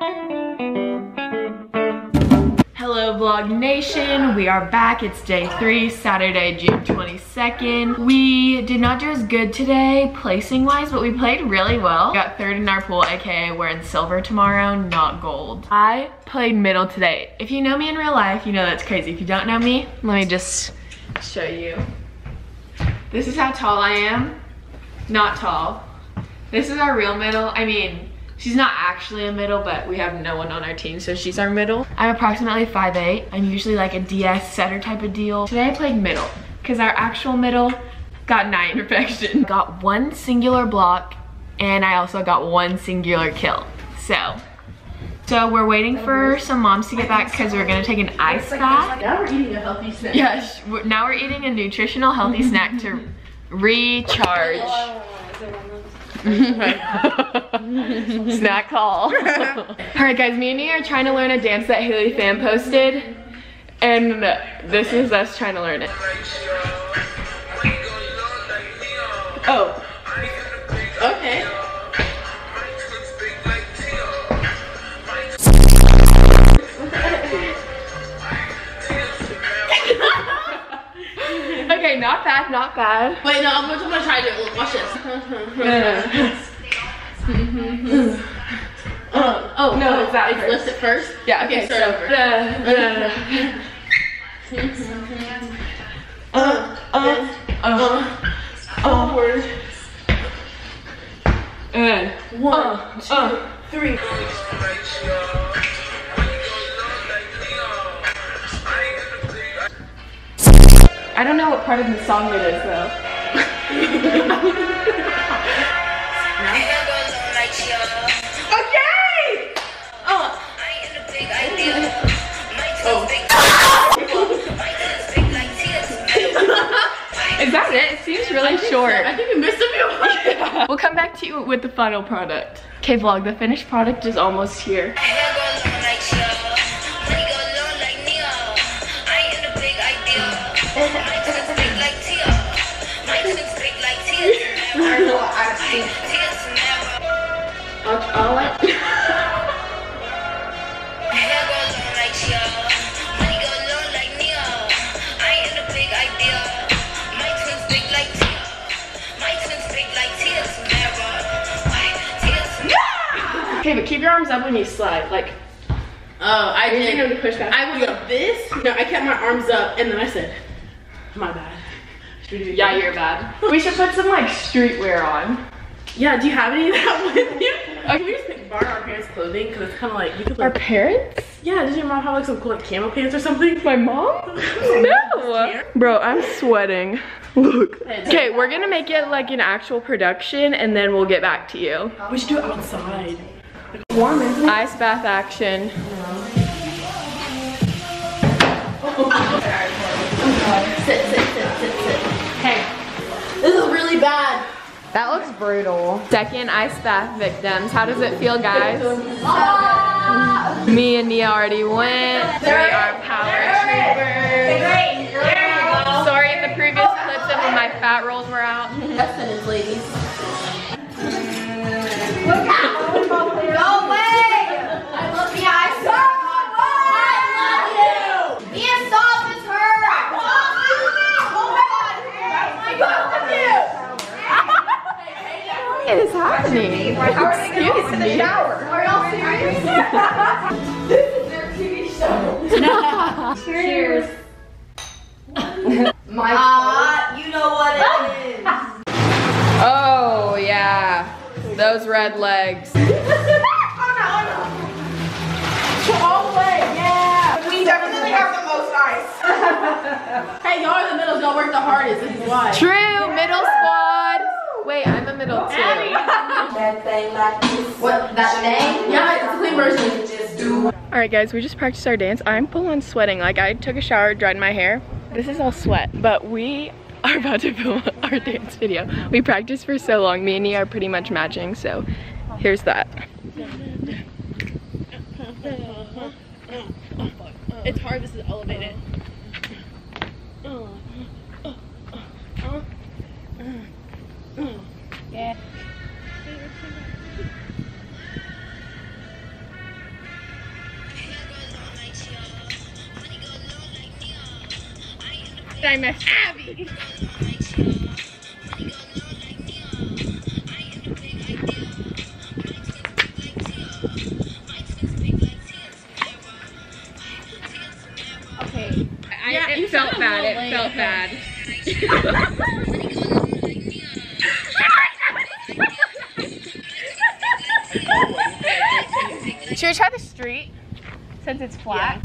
Hello Vlog Nation, we are back. It's day three, Saturday, June 22nd. We did not do as good today placing wise, but we played really well. We got third in our pool, aka we're in silver tomorrow, not gold. I played middle today. If you know me in real life, you know that's crazy. If you don't know me, let me just show you. This is how tall I am. Not tall. This is our real middle. I mean, she's not actually a middle, but we have no one on our team, so she's our middle. I'm approximately 5'8". I'm usually like a DS setter type of deal. Today I played middle, because our actual middle got nine perfection. Got one singular block, and I also got one singular kill. So, so we're waiting for some moms to get back because we're gonna take an ice bath. Now we're eating a healthy snack. Yes, now we're eating a nutritional healthy snack to recharge. Oh, Snack call. All right, guys, me and you are trying to learn a dance that Haley Pham posted, and this is us trying to learn it. Okay, not bad, not bad. Wait, no, I'm gonna, try to do it. Watch this. Uh, oh, No, oh, it's that It's first. listed first? Yeah, Okay, okay, start so. over. uh, uh, uh, uh, Forward. and One, uh, two, uh. three. I don't know what part of the song it is though. Okay! Oh. Is that it? It seems really short. I think we missed a few. We'll come back to you with the final product. Okay vlog, the finished product is almost here. I'll, I'll let Okay, but keep your arms up when you slide. Like, Oh, I you're gonna push back. I was like this. No, I kept my arms up and then I said, my bad. Should we do it yeah, you're bad. We should put some like streetwear on. Yeah, do you have any of that with you? Can we just pick, borrow our parents' clothing? Because it's kind of like, you could like. Our parents? yeah, does your mom have like some cool like camo pants or something? My mom? No. Bro, I'm sweating. Look. Okay, we're gonna make it like an actual production and then we'll get back to you. We should do it outside. Like, warm, isn't it? Ice bath action. Sit, sit, sit, sit, sit. Hey, this is really bad. That looks brutal. Second ice bath victims. How does it feel, guys? Me and Nia already went. We are power troopers. Sorry in the previous clips of when my fat rolls were out. That's sentence, ladies. No way! I love the ice. No way! I love you! Me and Soft is her! Oh my god! I love you! What is happening? Excuse me. Are y'all serious? this is their TV show. Cheers. My uh, you know what it is. Oh, yeah. Those red legs. All the way, yeah. We definitely have the most ice. Hey, y'all in the middle, y'all work the hardest. This is why. True, That thing like this. What, that thing? Yeah, it's a clean version. Just do All right, guys, we just practiced our dance. I'm full on sweating. Like, I took a shower, dried my hair. This is all sweat, but we are about to film our dance video. We practiced for so long. Me and Nia are pretty much matching, so here's that. It's hard. This is elevated. I missed Abby. Okay. I, Yeah, you it felt bad. It little felt bad. Should we try the street since it's flat?